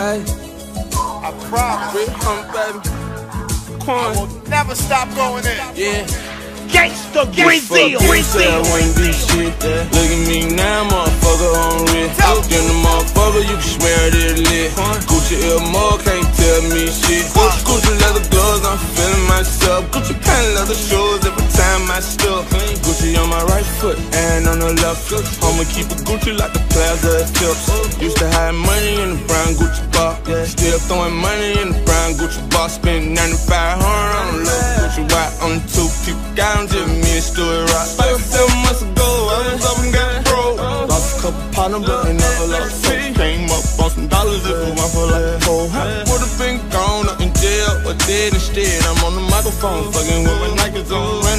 Hey, I promise. Rich Homie, baby. I Quan, will never stop going in. yeah. Gangsta Fuck Brazil. you, say I wouldn't do shit. Look at me now, motherfucker on red. Foot and on the left. I'ma keep it Gucci like the plaza at Phipps. Used to hide money in the brown Gucci bar. Still throwing money in the brown Gucci bar. Spent 9500 on a little Gucci watch on two people. Got 'em just me and Stuart Rock. Five, seven months ago, I was up and got broke. Lost a couple partners, but they never lost hope. Came up on some dollars if it weren't for like a whole Would've been gone up in jail or dead instead. I'm on the microphone, fucking with my Nikes on,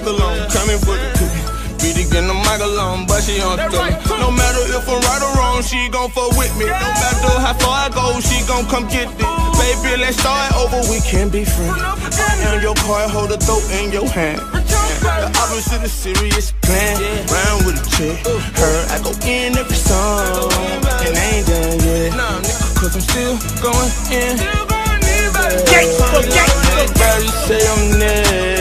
can't leave the dyke alone, coming for the cookie. Beat get the mic alone, but she on throw me. No matter if I'm right or wrong, she gon' fuck with me. No matter how far I go, she gon' come get it. Baby, let's start over, we can be friends. And your car, hold the throat in your hand. The opposite of serious plan. Round with a chick. Her, I go in every song. And I ain't done yet. Cause I'm still going in. Gangsta, gangsta. Everybody say I'm next.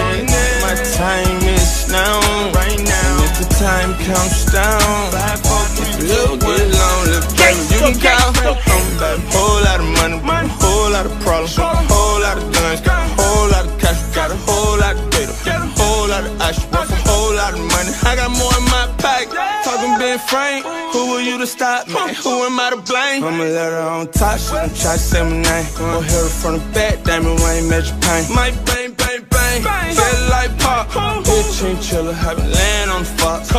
Time counts down, it'll get long. Baby, you can count. I'm about whole lot of money, with a whole lot of problems, a whole lot of guns, got a whole lot of cash, got a whole lot of data, got a whole lot of ash, worth a whole lot of money. I got more in my pack. Talking Ben Frank, who are you to stop me? Who am I to blame? I'ma let her on top, she gon' try to say my name. Go hear it from the back, damn it, Wayne Major Pain. My bang, bang, bang, feel like pop. Bitch ain't chiller, have been laying on the fox.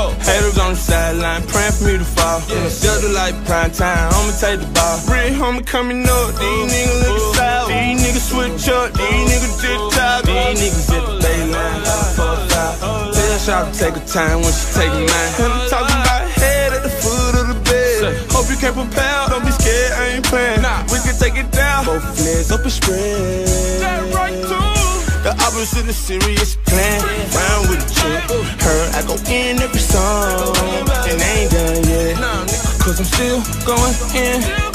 The sideline, praying for me to fall. Delta like prime time, I'ma take the ball. Real homie coming up, these niggas look oh. sour. These niggas switch up, these niggas just top. These niggas at the baseline, four five. Tell Shawty take her time when she take mine. And I'm talking about head at the foot of the bed. Hope you can prepare, don't be scared, I ain't playing. Nah, we can take it down. Both legs up and spread. That right too. The opposite of serious plan. Round with a chick. Her, I go in every song. I'm still going in.